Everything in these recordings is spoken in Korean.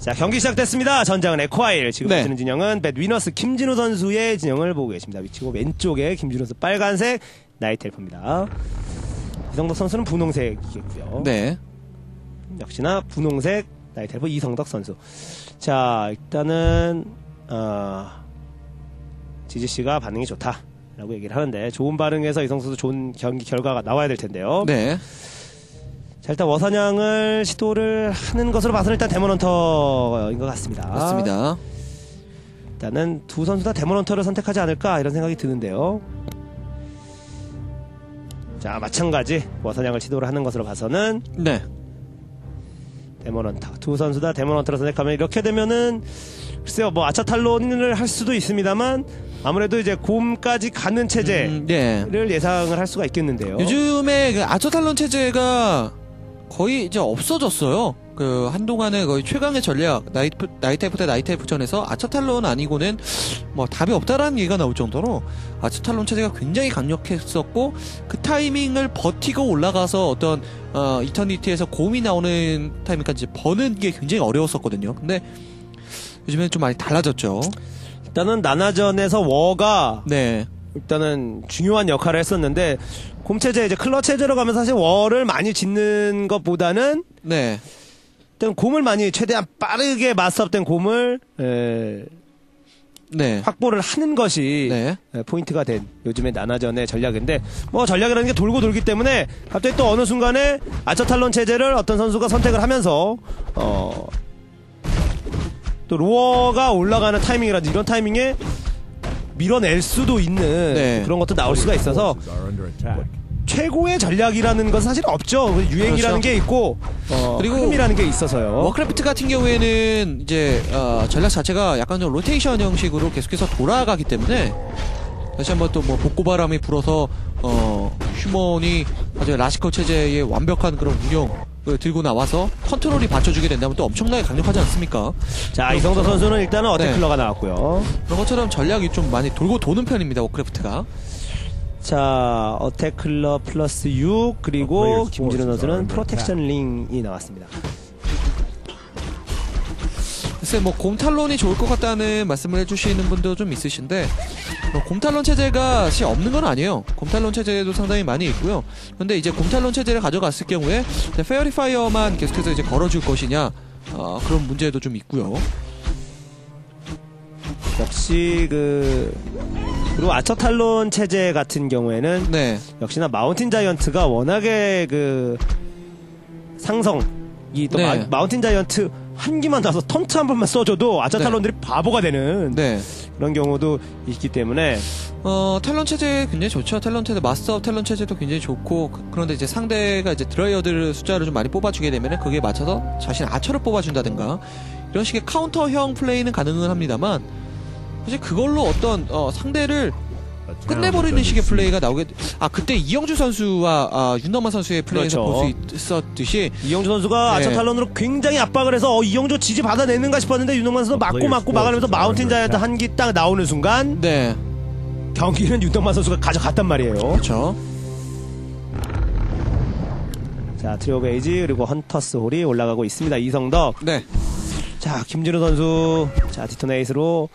자, 경기 시작됐습니다. 전장은 에콰일. 지금 네. 보시는 진영은 뱃 위너스 김진우 선수의 진영을 보고 계십니다. 위치고 왼쪽에 김진우 선수 빨간색 나이텔프입니다. 이성덕 선수는 분홍색이겠고요. 네. 역시나 분홍색 나이텔프 이성덕 선수. 자, 일단은 어, 지지 씨가 반응이 좋다라고 얘기를 하는데 좋은 반응에서 이성 선수 좋은 경기 결과가 나와야 될 텐데요. 네. 자, 일단 워사냥을 시도를 하는 것으로 봐서는 일단 데몬헌터인 것 같습니다. 맞습니다. 일단은 두 선수 다 데몬헌터를 선택하지 않을까 이런 생각이 드는데요. 자, 마찬가지 워사냥을 시도를 하는 것으로 봐서는 네. 데몬헌터 두 선수 다 데몬헌터를 선택하면 이렇게 되면은 글쎄요 뭐 아차 탈론을 할 수도 있습니다만 아무래도 이제 곰까지 가는 체제를 음, 네. 예상을 할 수가 있겠는데요. 요즘에 그 아처탈론 체제가 거의 이제 없어졌어요. 그 한동안에 거의 최강의 전략 나이트 나이테프 대 나이테프 전에서 아처탈론 아니고는 뭐 답이 없다라는 얘기가 나올 정도로 아처탈론 체제가 굉장히 강력했었고 그 타이밍을 버티고 올라가서 어떤 어, 이터니티에서 곰이 나오는 타이밍까지 버는 게 굉장히 어려웠었거든요. 근데 요즘에는 좀 많이 달라졌죠. 일단은 나나전에서 워가 네. 일단은 중요한 역할을 했었는데 곰 체제 이제 클러 체제로 가면 사실 월을 많이 짓는 것보다는 네. 일단 곰을 많이 최대한 빠르게 마스업된 곰을 에, 네. 확보를 하는 것이 네. 에, 포인트가 된 요즘의 나나전의 전략인데 뭐 전략이라는 게 돌고 돌기 때문에 갑자기 또 어느 순간에 아처탈론 체제를 어떤 선수가 선택을 하면서 어. 또 lore가 올라가는 타이밍이라든지 이런 타이밍에 밀어낼 수도 있는 네. 그런 것도 나올 수가 있어서 최고의 전략이라는 건 사실 없죠. 유행이라는 그렇죠. 게 있고 어, 그리고 흐름이라는 게 있어서요. 워크래프트 같은 경우에는 이제 어, 전략 자체가 약간 좀 로테이션 형식으로 계속해서 돌아가기 때문에 다시 한번 또 뭐 복고바람이 불어서 어, 휴먼이 아주 classical 체제의 완벽한 그런 운영을 들고 나와서 컨트롤이 받쳐주게 된다면 또 엄청나게 강력하지 않습니까? 자 이성덕 선수는 일단은 네. attack claw가 나왔고요. 그런 것처럼 전략이 좀 많이 돌고 도는 편입니다. 워크래프트가. 자 attack claw 플러스 6 그리고 김진우 선수는 protection ring이 나왔습니다. 글쎄 뭐 곰talon이 좋을 것 같다는 말씀을 해주시는 분도 좀 있으신데 뭐 곰talon 체제가 사실 없는 건 아니에요. 곰talon 체제도 상당히 많이 있고요. 그런데 이제 곰talon 체제를 가져갔을 경우에 faerie fire만 계속해서 이제 걸어줄 것이냐 어, 그런 문제도 좀 있고요. 역시 그 그리고 archer talon 체제 같은 경우에는 네, 역시나 mountain giant가 워낙에 그 상성 이 또 네. 마, mountain giant 한 기만 나서 taunt 한 번만 써줘도 archer talon들이 바보가 되는 네. 그런 경우도 있기 때문에 어, talon 체제 굉장히 좋죠. talon 체제, master talon 체제도 굉장히 좋고, 그- 그런데 이제 상대가 이제 dryad들 숫자를 좀 많이 뽑아주게 되면은 거기에 맞춰서 자신 archer를 뽑아준다든가, 이런 식의 카운터형 플레이는 가능은 합니다만, 사실 그걸로 어떤, 어, 상대를 끝내버리는 식의 플레이가 나오게, 아, 그때 이영주 선수와, 아, 윤남만 선수의 플레이에서 그렇죠. 볼수 있었듯이, 이영주 선수가 네. archer talon으로 굉장히 압박을 해서 어, 이영주 지지 받아내는가 싶었는데 윤동만 선수 맞고 맞고 막으면서 Mountain Giant 한기 딱 나오는 순간 네, 경기는 윤동만 선수가 가져갔단 말이에요. 그렇죠. 자 Tree of Ages 그리고 Hunter's Hall이 올라가고 있습니다. 이성덕. 네, 자 김진우 선수 자 Detonate로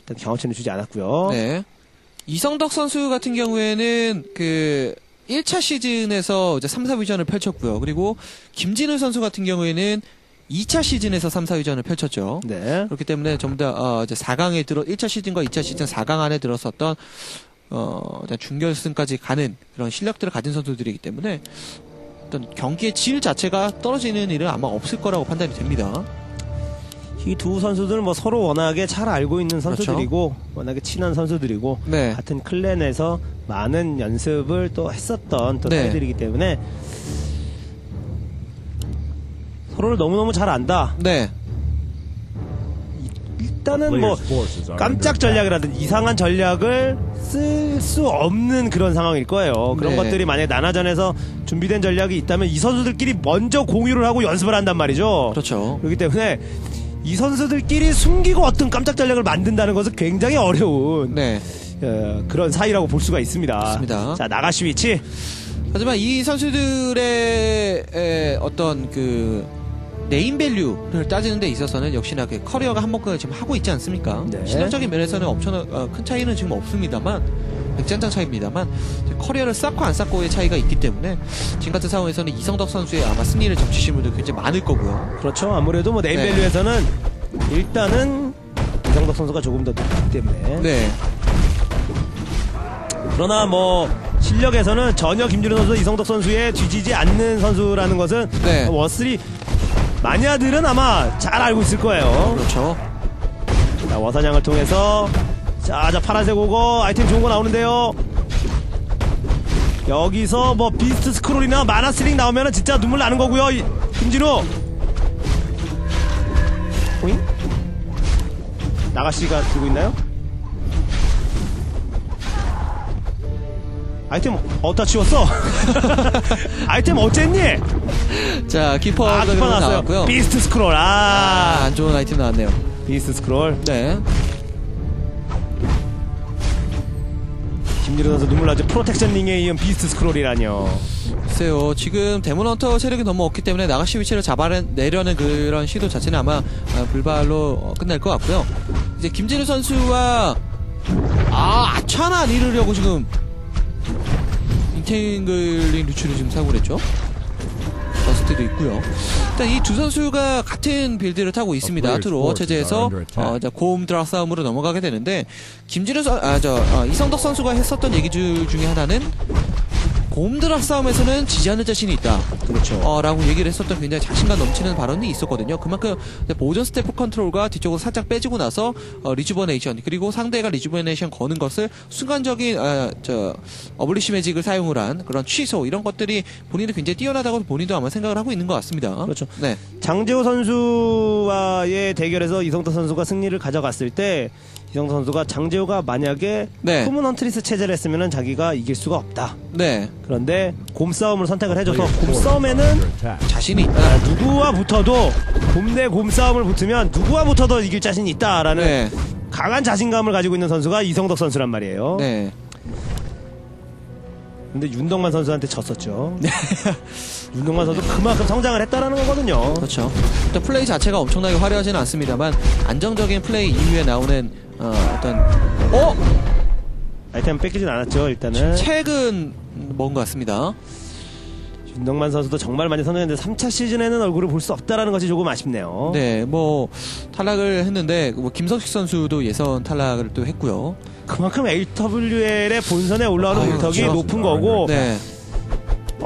일단 경험치는 주지 않았고요. 네. 이성덕 선수 같은 경우에는 그 1차 시즌에서 이제 3, 4위전을 펼쳤고요. 그리고 김진우 선수 같은 경우에는 2차 시즌에서 3, 4위전을 펼쳤죠. 네. 그렇기 때문에 전부 다 어, 이제 4강에 들어 1차 시즌과 2차 시즌 4강 안에 들었었던 어, 일단 준결승까지 가는 그런 실력들을 가진 선수들이기 때문에 어떤 경기의 질 자체가 떨어지는 일은 아마 없을 거라고 판단이 됩니다. 이 두 선수들은 뭐 서로 워낙에 잘 알고 있는 선수들이고 워낙에 친한 선수들이고 네. 같은 클랜에서 많은 연습을 또 했었던 또 네. 사이들이기 때문에 서로를 너무너무 잘 안다. 네. 일단은 뭐 깜짝 전략이라든지 이상한 전략을 쓸 수 없는 그런 상황일 거예요. 그런 네. 것들이 만약에 나나전에서 준비된 전략이 있다면 이 선수들끼리 먼저 공유를 하고 연습을 한단 말이죠. 그렇죠. 그렇기 때문에 이 선수들끼리 숨기고 어떤 깜짝 전략을 만든다는 것은 굉장히 어려운 네. 어, 그런 사이라고 볼 수가 있습니다. 맞습니다. 자 나가시 위치 하지만 이 선수들의 에, 어떤 그 name value를 따지는 데 있어서는 역시나 그 커리어가 한몫을 지금 하고 있지 않습니까? 네. 실력적인 면에서는 엄청 어, 큰 차이는 지금 없습니다만 백짓장 차이입니다만 이제 커리어를 쌓고 안 쌓고의 차이가 있기 때문에 지금 같은 상황에서는 이성덕 선수의 아마 승리를 점치신 분들 굉장히 많을 거고요. 그렇죠. 아무래도 뭐 네. name value에서는 일단은 이성덕 선수가 조금 더 높기 때문에. 네, 그러나 뭐 실력에서는 전혀 김준호 선수, 이성덕 선수에 뒤지지 않는 선수라는 것은 네. 워스리 마니아들은 아마 잘 알고 있을 거예요. 그렇죠. 자, 워사냥을 통해서 자, 자 파란색 오고 아이템 좋은 거 나오는데요. 여기서 뭐 Beast Scroll이나 mana 스링 나오면은 진짜 눈물 나는 거고요. 이- 김진우. 오잉? Naga Sea가 들고 있나요? 아이템 어디다 치웠어? 아이템 어쨌니? 자, Keeper 아, Keeper 나왔어요. Beast Scroll. 아, 아, 안 좋은 아이템 나왔네요. Beast Scroll. 네. 김진우 선수 눈물 나죠. Protection Ring에 이은 Beast Scroll이라뇨. 글쎄요, 지금 Demon Hunter 체력이 너무 없기 때문에 Naga Sea Witch를 잡아내려는 그런 시도 자체는 아마 아, 불발로 어, 끝날 것 같고요. 이제 김진우 선수와 아 아차나 안 이루려고 지금 Entangling Roots를 지금 사용을 했죠. burst도 있고요. 일단 이 두 선수가 같은 build를 타고 있습니다. 트로 체제에서 어, 자, 곰 드라 싸움으로 넘어가게 되는데 김진우 선, 아, 저 어, 이성덕 선수가 했었던 얘기 주, 중에 하나는 드라 싸움에서는 지지 않을 자신이 있다. 그렇죠. 어, 라고 얘기를 했었던 굉장히 자신감 넘치는 발언이 있었거든요. 그만큼 보존 스태프 컨트롤과 뒤쪽으로 살짝 빼지고 나서 어, Rejuvenation 그리고 상대가 Rejuvenation 거는 것을 순간적인 아, 저 Abolish Magic을 사용을 한 그런 취소 이런 것들이 본인도 굉장히 뛰어나다고 본인도 아마 생각을 하고 있는 것 같습니다. 그렇죠. 네, 장재호 선수와의 대결에서 이성덕 선수가 승리를 가져갔을 때 이성덕 선수가 장재호가 만약에 네. 코문 Huntress 체제를 했으면 자기가 이길 수가 없다. 네, 그런데 곰싸움을 선택을 해줘서 곰싸움에는 자신이 있다. 아, 누구와 붙어도 곰대 곰싸움을 붙으면 누구와 붙어도 이길 자신이 있다라는 네, 강한 자신감을 가지고 있는 선수가 이성덕 선수란 말이에요. 네. 근데 윤덕만 선수한테 졌었죠. 윤덕만 선수 그만큼 성장을 했다라는 거거든요. 그렇죠. 일단 플레이 자체가 엄청나게 화려하지는 않습니다만 안정적인 플레이 이후에 나오는 어, 어떤 어 아이템 뺏기진 않았죠. 일단은 책은 뭔것 같습니다. 윤덕만 선수도 정말 많이 선정했는데 3차 시즌에는 얼굴을 볼 수 없다라는 것이 조금 아쉽네요. 네, 뭐 탈락을 했는데 뭐 김석식 선수도 예선 탈락을 또 했고요. 그만큼 AWL의 본선에 올라오는 물턱이 그렇죠. 높은 거고 네,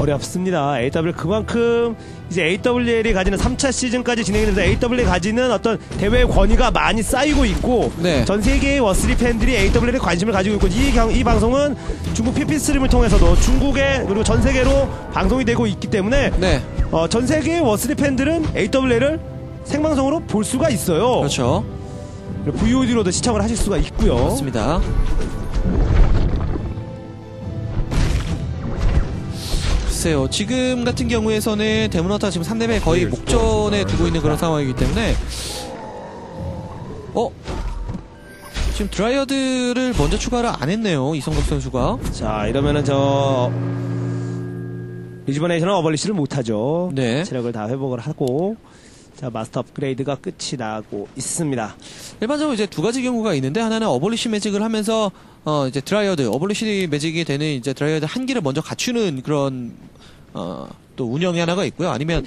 어렵습니다. AWL 그만큼 이제 AWL이 가지는 3차 시즌까지 진행이 되면서 AWL이 가지는 어떤 대회 권위가 많이 쌓이고 있고 네. 전 세계의 워스리 팬들이 AWL에 관심을 가지고 있고 이, 경- 이 방송은 중국 PP Stream을 통해서도 중국에 그리고 전 세계로 방송이 되고 있기 때문에 네, 어, 전 세계의 워스리 팬들은 AWL을 생방송으로 볼 수가 있어요. 그렇죠. VOD로도 시청을 하실 수가 있고요. 그렇습니다. 글쎄요, 지금 같은 경우에서는 Demon Hunter 지금 3레벨 거의 목전에 두고 있는 그런 상황이기 때문에 어? 지금 Dryad를 먼저 추가를 안 했네요, 이성덕 선수가. 자 이러면은 저 Rejuvenation은 Abolish를 못하죠. 네. 체력을 다 회복을 하고 자 마스터 업그레이드가 끝이 나고 있습니다. 일반적으로 이제 두 가지 경우가 있는데 하나는 Abolish Magic을 하면서 어 이제 Dryad Abolish Magic이 되는 이제 Dryad 한 기를 먼저 갖추는 그런 어 또 운영이 하나가 있고요. 아니면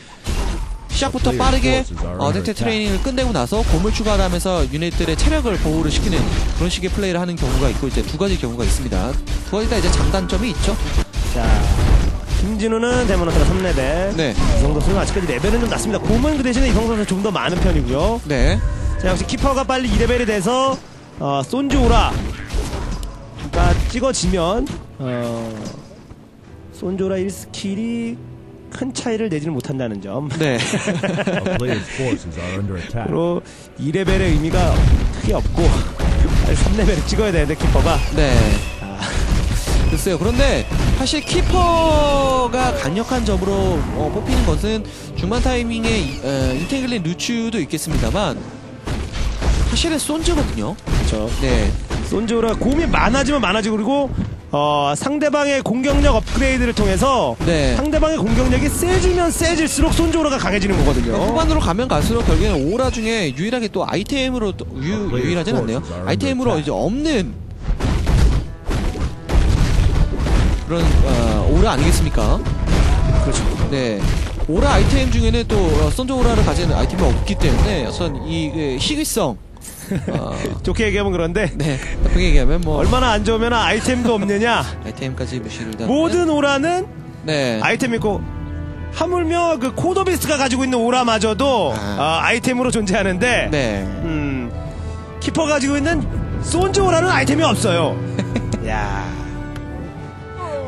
시작부터 빠르게 Adept Training을 끝내고 나서 곰을 추가를 하면서 unit들의 체력을 보호를 시키는 그런 식의 플레이를 하는 경우가 있고 이제 두 가지 경우가 있습니다. 두 가지 다 이제 장단점이 있죠. 자 김진우는 Demon Hunter가 3레벨. 네, 이성덕 선수 아직까지 레벨은 좀 낮습니다. 고문 그 대신에 이성덕 선수 좀더 많은 편이고요. 네, 자 역시 Keeper가 빨리 2레벨이 돼서 어, Thorns Aura가 찍어지면 어, Thorns Aura 1skill이 큰 차이를 내지는 못한다는 점. 네. 그리고 2레벨의 의미가 크게 없고 3레벨을 찍어야 되는데 키퍼가 네. 아, 글쎄요. 그런데 사실 키퍼가 강력한 점으로 어, 뽑히는 것은 중반 타이밍에 이- 어, 인테글린 루츠도 있겠습니다만 사실은 손즈거든요. 그렇죠. 네. 손주오라 곰이 많아지면 많아지고 그리고 어, 상대방의 공격력 업그레이드를 통해서 네. 상대방의 공격력이 세지면 세질수록 손조로가 강해지는 거거든요. 후반으로 가면 갈수록 결국에는 오라 중에 유일하게 또 아이템으로 또 유, 유일하진 않네요. 아이템으로 이제 없는 그런 어, 오라 아니겠습니까? 그렇죠. 네. 오라 아이템 중에는 또 어, 선조 오라를 가지는 아이템이 없기 때문에 우선 이 그, 희귀성 어, 좋게 얘기하면 그런데 네. 나쁘게 얘기하면 뭐 얼마나 안 좋으면 아이템도 없느냐. 아이템까지 무시를 다 모든 오라는 네. 아이템 있고 하물며 그 코더비스가 가지고 있는 오라마저도 아. 아, 아이템으로 존재하는데 네. 음, 키퍼 가지고 있는 손즈 오라는 아이템이 없어요. 야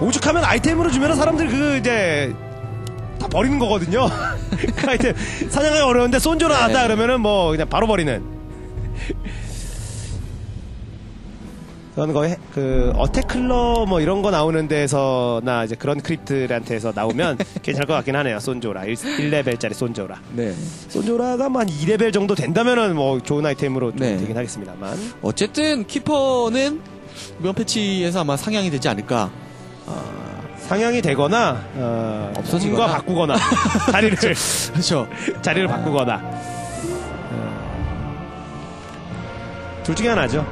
오죽하면 아이템으로 주면 사람들 그 이제 다 버리는 거거든요. 그 아이템 사냥하기 어려운데 손조라 네. 나왔다 그러면은 뭐 그냥 바로 버리는. 저는 거의 해- 그 어테클러 뭐 이런 거 나오는 데서나 이제 그런 크립트한테서 나오면 괜찮을 것 같긴 하네요. 손조라 1, 1레벨짜리 손조라. 네. 손조라가 뭐 한 2레벨 정도 된다면은 뭐 좋은 아이템으로 좀 네. 되긴 하겠습니다만. 어쨌든 키퍼는 이번 패치에서 아마 상향이 되지 않을까. 상향이 되거나 어, 없어지거나. 뭔가 바꾸거나 자리를 그렇죠. 자리를 바꾸거나 둘 중에 하나죠.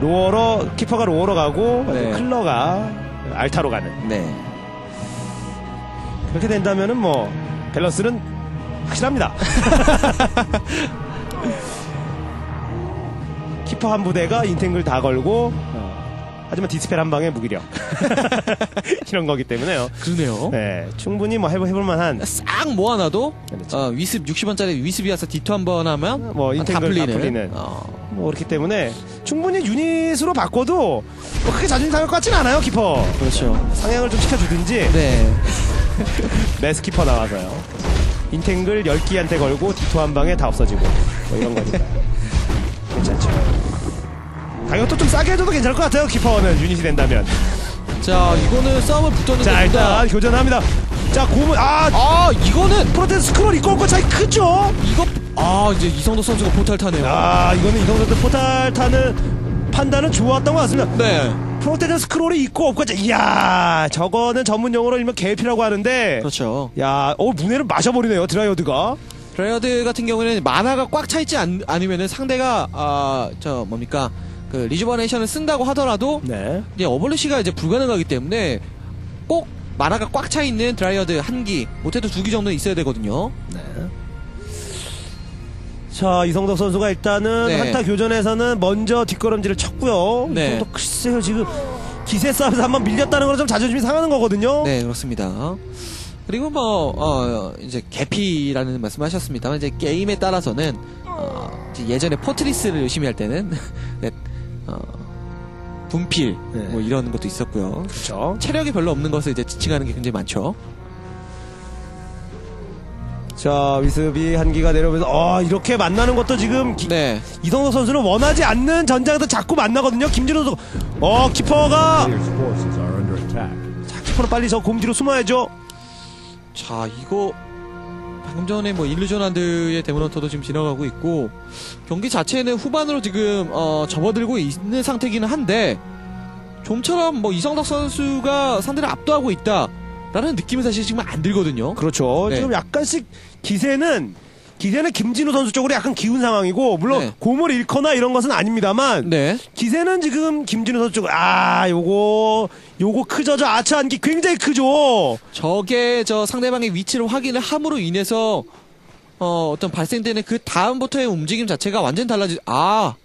Lore로 Keeper가 Lore로 가고 네. Claw가 Altar로 가는 네. 그렇게 된다면은 뭐 밸런스는 확실합니다. Keeper 한 부대가 entangle 다 걸고 어, 하지만 dispel 한 방에 무기력 이런 거기 때문에요. 그러네요. 네, 충분히 뭐 해볼, 해볼 만한 싹 모아놔도 그렇죠. 어, Wisp 60원짜리 Wisp이어서 Deto 한 번 하면 뭐다 entangle 풀리는. 다 풀리는 어, 뭐 그렇기 때문에 충분히 unit으로 바꿔도 뭐 크게 자존심 상할 것 같진 않아요 Keeper 그렇죠. 상향을 좀 시켜주든지 네. mass Keeper 나와서요 entangle 10기한테 걸고 Deto 한 방에 다 없어지고 뭐 이런 거니까 괜찮죠 가격도 좀 싸게 해줘도 괜찮을 것 같아요 Keeper는. 유닛이 된다면. 자 이거는 싸움을 붙었는데 자 일단 교전합니다. 자 고문 아! 아 이거는 Protection Scroll 있고 없고 차이 크죠? 이거 아 이제 이성덕 선수가 포탈 타네요. 아 이거는 이성도 포탈 타는 판단은 좋았던 것 같습니다. 네. Protection Scroll이 있고 없고 이야 저거는 전문 용어로 일명 개피라고 하는데. 그렇죠. 야, 어 Moon Well을 마셔버리네요 Dryad가. Dryad 같은 경우에는 mana가 꽉 차 있지 않, 않으면은 상대가 아저 뭡니까 그 Rejuvenation을 쓴다고 하더라도 네. 이제 Abolish가 이제 불가능하기 때문에 꼭 mana가 꽉 차 있는 Dryad 한 기, 못해도 두 기 정도는 있어야 되거든요. 네. 자 이성덕 선수가 일단은 네. 한타 교전에서는 먼저 뒷걸음질을 쳤고요. 네. 이성덕 글쎄요 지금 기세 싸움에서 한번 밀렸다는 건좀 자존심이 상하는 거거든요. 네, 그렇습니다. 그리고 뭐, 어, 이제 개피라는 말씀하셨습니다만, 이제 게임에 따라서는, 어, 이제 예전에 포트리스를 열심히 할 때는, 네, 어, 분필, 네. 뭐 이런 것도 있었고요. 그렇죠. 체력이 별로 없는 것을 이제 지칭하는 게 굉장히 많죠. 자 위습이 한기가 내려오면서 어 이렇게 만나는 것도 지금 기- 네. 이성덕 선수는 원하지 않는 전장에서 자꾸 만나거든요. 김진호 선수 어 키퍼가 Players' forces are under attack. 자, 키퍼는 빨리 저 공지로 숨어야죠. 자, 이거, 방금 전에 뭐 일루전 한드의 데모넌터도 지금 지나가고 있고, 경기 자체는 후반으로 지금, 어, 접어들고 있는 상태기는 한데, 좀처럼 뭐 이성덕 선수가 상대를 압도하고 있다. 라는 느낌이 사실 지금 안 들거든요. 그렇죠. 네. 지금 약간씩 기세는 기세는 김진우 선수 쪽으로 약간 기운 상황이고 물론 네. 공을 잃거나 이런 것은 아닙니다만 네. 기세는 지금 김진우 선수 쪽으로 아 요거 요거 크죠 저 아차 한기 굉장히 크죠. 저게 저 상대방의 위치를 확인을 함으로 인해서, 어, 어떤 발생되는 그 다음부터의 움직임 자체가 완전 달라지, 아,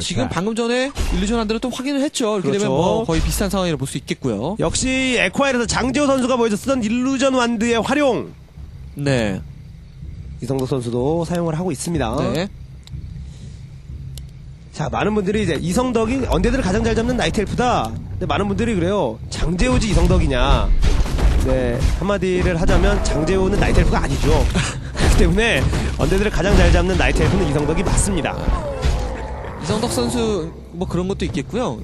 지금. 방금 전에 일루전 한드를 또 확인을 했죠. 이렇게 그렇죠. 되면 뭐 거의 비슷한 상황이라고 볼 수 있겠고요. 역시 에콰이에서 장재호 선수가 보여줬던 일루전 완드의 활용 네. 이성덕 선수도 사용을 하고 있습니다. 네. 자 많은 분들이 이제 이성덕이 Undead를 가장 잘 잡는 Night Elf다. 근데 많은 분들이 그래요. 장재호지 이성덕이냐. 네 한마디를 하자면 장재호는 Night Elf가 아니죠. 그렇기 때문에 Undead를 가장 잘 잡는 Night Elf는 이성덕이 맞습니다. 이성덕 선수 뭐 그런 것도 있겠고요.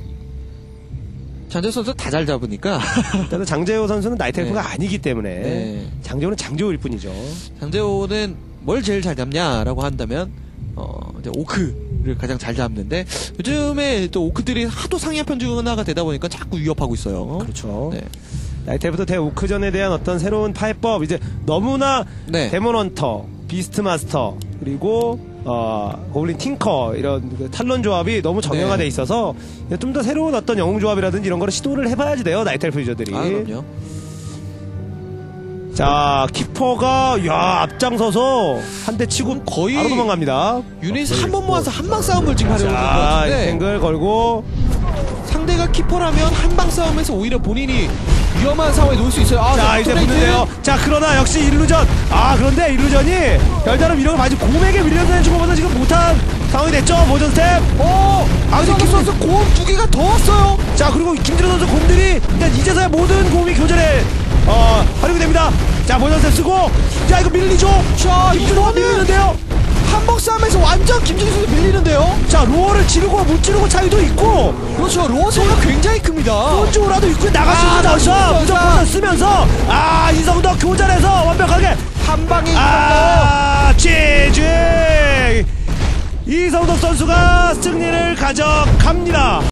장재 선수 다 잘 잡으니까 일단은 장재호 선수는 Night Elf가 네. 아니기 때문에 네. 장재호는 장재호일 뿐이죠. 장재호는 뭘 제일 잘 잡냐라고 한다면 어 이제 Orc를 가장 잘 잡는데 요즘에 또 Orc들이 하도 상위권 중 하나가 되다 보니까 자꾸 위협하고 있어요. 그렇죠. 네. Night부터 대Orc전에 대한 어떤 새로운 파해법 이제 너무나 네. Demon Hunter, Beastmaster 그리고 어, Goblin Tinker 이런 그 Talon 조합이 너무 정형화돼 네. 있어서 좀 더 새로운 어떤 영웅 조합이라든지 이런 거를 시도를 해봐야지 돼요 Night Elf 유저들이. 아, 그럼요. 자 키퍼가 야 앞장서서 한 대 치고 거의 바로 도망갑니다. 유닛을 한번 모아서 한방 싸움을 지금 하려고 하는 것 자 같은데 앵글 걸고 상대가 키퍼라면 한방 싸움에서 오히려 본인이 위험한 상황에 놓을 수 있어요. 아, 자 이제 붙는데요. 자 그러나 역시 일루전. 아 그런데 일루전이 별다른 위력을 가지 공에게 밀려드는 주고보다 지금 못한 상황이 됐죠. 모전 스텝. 어, 아, 이성우 김- 선수 고음 두 개가 더 왔어요. 자 그리고 김진호 선수 곰들이 일단 이제서야 모든 곰이 교전에 어 활용이 됩니다. 자 모전 스텝 쓰고 자 이거 밀리죠. 자, 이거는- 밀리는데요. 한방 싸움에서 완전 김진우 선수 밀리는데요. 자 Roar를 지르고 못 지르고 차이도 있고 그렇죠. Roar 차이가 굉장히 큽니다. 있고 나갈 수 아, 나왔습니다. 무조건 쓰면서 아 이성덕 교전에서 완벽하게 한 방에. 아, GG! 이성덕 선수가 승리를 가져갑니다.